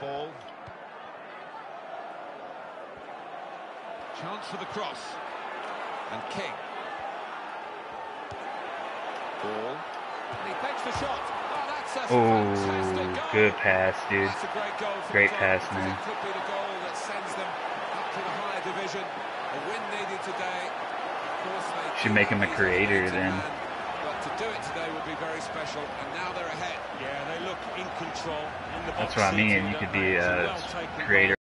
ball. Chance for the cross. And King. Ball. And he takes the shot. Oh, that's a fantastic Oh, goal. good pass, dude. That's a great goal for Great the pass, man. It could be the goal that sends them up to the higher division. A win needed today. Of course, they Should make him a creator then. man, But to do it today would be very special, and now they're ahead. Yeah, they look in control. That's what I mean. You could be a creator.